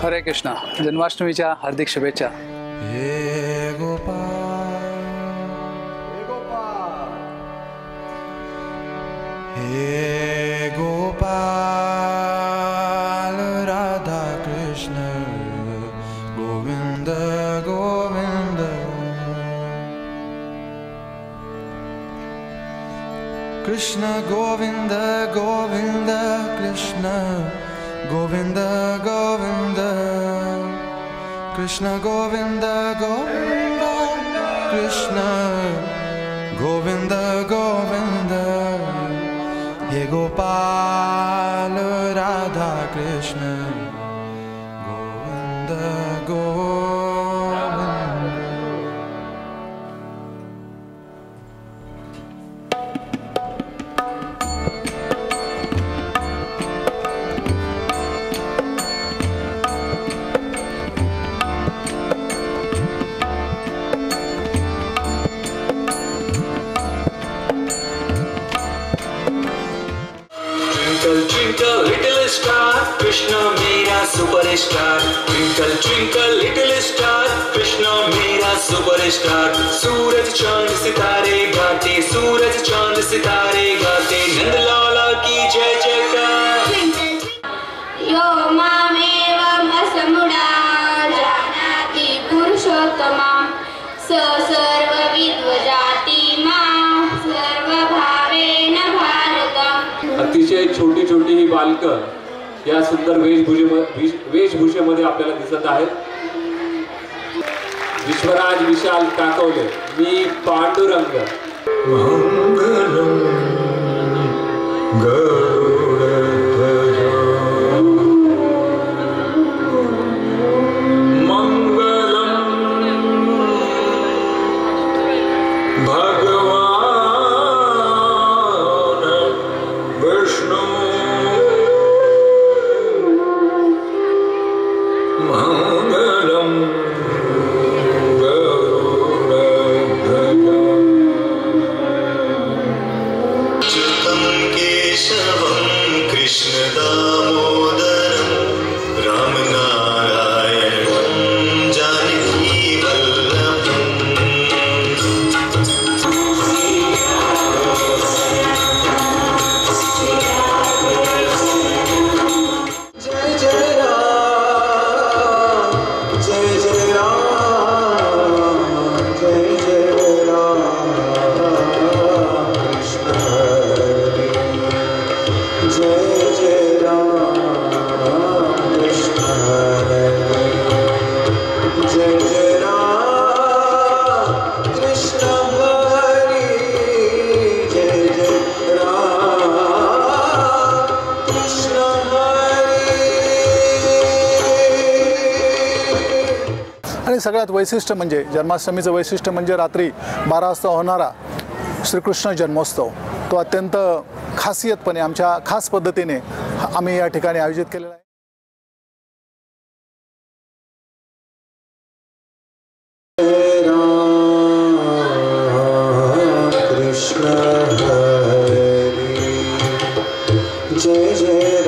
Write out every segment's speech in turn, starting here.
हरे कृष्णा जन्माष्टमीच्या हार्दिक शुभेच्छा. हे गोपाल. हे Gopal Radha Krishna Govind Govind. Krishna Govind Govind Krishna. Govinda Govinda. Krishna Govinda Govinda. Krishna. Govinda Govinda. He Gopal Radha Krishna. Twinkle, twinkle, little star, Krishna मेरा superstar. Twinkle, twinkle, little star, Krishna मेरा superstar. Suraj चाँद सितारे गाते, सूरज चाँद सितारे गाते, नंदलाला की जय जयकार. यो मामेवमसमुडा जानाति पुरुषोत्तमा स सर्वविद्वजाति अतिशय छोटी छोटी ही बालकं या सुंदर वेशभूषे वेशभूषेमध्ये आपल्याला दिसत आहेत. विश्वराज विशाल काकवले मी पांडुरंग. हो. कृष्णदा आणि सगळ्यात वैशिष्ट्य म्हणजे जन्माष्टमीचं वैशिष्ट्य म्हणजे रात्री बारा वाजता होणारा श्रीकृष्ण जन्मोत्सव. तो अत्यंत खासियतपणे आमच्या खास पद्धतीने आम्ही या ठिकाणी आयोजित केलेला आहे. कृष्ण हरे जय जय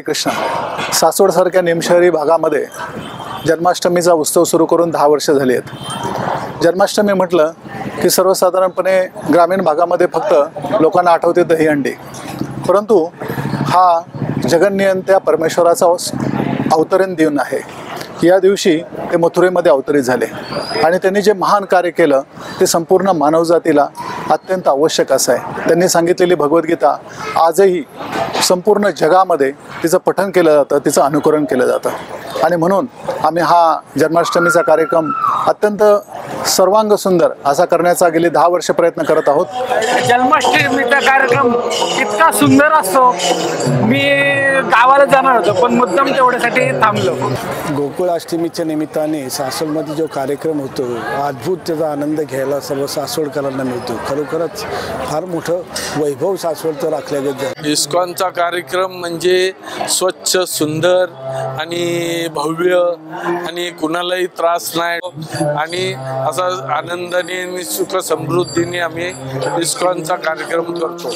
हरे कृष्ण. सासवडसारख्या निमशहरी भागामध्ये जन्माष्टमीचा उत्सव सुरू करून दहा वर्ष झाली आहेत. जन्माष्टमी म्हटलं की सर्वसाधारणपणे ग्रामीण भागामध्ये फक्त लोकांना आठवते दहीहंडी परंतु हा जगन्नियंत्या परमेश्वराचा अवतरण दिन आहे. या दिवशी ते मथुरेमध्ये अवतरित झाले आणि त्यांनी जे महान कार्य केलं ते संपूर्ण मानवजातीला अत्यंत आवश्यक असं आहे. त्यांनी सांगितलेली भगवद्गीता आजही संपूर्ण जगामध्ये तिचं पठन केलं जातं तिचं अनुकरण केलं जातं. आणि म्हणून आम्ही हा जन्माष्टमीचा कार्यक्रम अत्यंत सर्वांग सुंदर असा करण्याचा गेली दहा वर्ष प्रयत्न करत आहोत. जन्माष्टमीचा कार्यक्रम इतका सुंदर असतो. मी गावाला जाणार होतो पण मुद्दाम तेवढ्यासाठी थांबलो. गोकुळाष्टमीच्या निमित्ताने सासवडमध्ये जो कार्यक्रम होतो अद्भुत त्याचा आनंद घ्यायला सर्व सासवडकरांना मिळतो. खरोखरच फार मोठं वैभव सासवडचं राखल्यागत झालं. इस्कॉनचा कार्यक्रम म्हणजे स्वच्छ सुंदर आणि भव्य आणि कुणालाही त्रास नाही. आणि असा आनंदाने आणि सुख समृद्धीने आम्ही इस्कॉनचा कार्यक्रम करतो.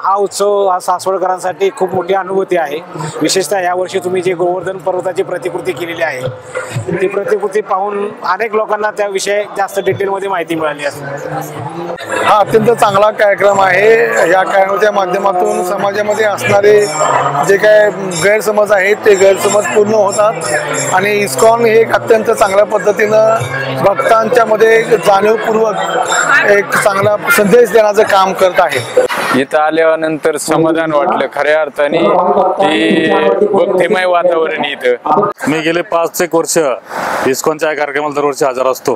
हा उत्सव हा सासवडकरांसाठी खूप मोठी अनुभूती आहे. विशेषतः यावर्षी तुम्ही जे गोवर्धन पर्वताची प्रतिकृती केलेली आहे ती प्रतिकृती पाहून अनेक लोकांना त्याविषयी जास्त डिटेलमध्ये माहिती मिळाली असेल. हा अत्यंत चांगला कार्यक्रम आहे. या कार्यक्रमाच्या माध्यमातून समाजामध्ये असणारे जे काय गैरसमज आहेत ते गैरसमज पूर्ण होतात. आणि इस्कॉन हे एक अत्यंत चांगल्या पद्धतीनं भक्तांच्या मध्ये जाणीवपूर्वक एक चांगला संदेश देण्याचं काम करत आहे. इथं आल्यानंतर समाधान वाटलं खऱ्या अर्थाने. की भक्तिमय वातावरण इथं. मी गेले पाच एक वर्ष इस्कॉनच्या या कार्यक्रमाला दरवर्षी हजर असतो.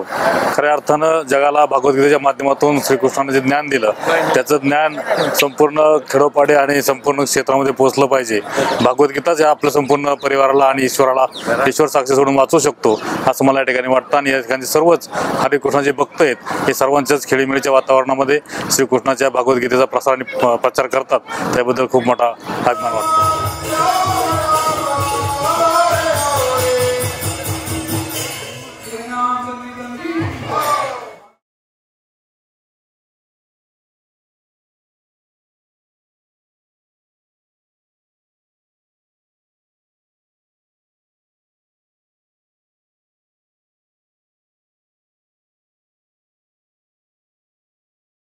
खऱ्या अर्थानं जगाला भगवद्गीतेच्या माध्यमातून श्रीकृष्णाने जे ज्ञान दिलं त्याचं ज्ञान संपूर्ण खेडोपाडे आणि संपूर्ण क्षेत्रामध्ये पोहोचलं पाहिजे. भगवद्गीताच या आपल्या संपूर्ण परिवाराला आणि ईश्वराला ईश्वर साक्षी सोडून वाचू शकतो असं मला या ठिकाणी वाटतं. आणि या ठिकाणी सर्वच हरिकृष्णाचे भक्त आहेत. हे सर्वांच्याच खेळीमेळीच्या वातावरणामध्ये श्रीकृष्णाच्या भगवद्गीतेचा प्रसार आणि प्रचार करतात. त्याबद्दल खूप मोठा अभिमान वाटतो.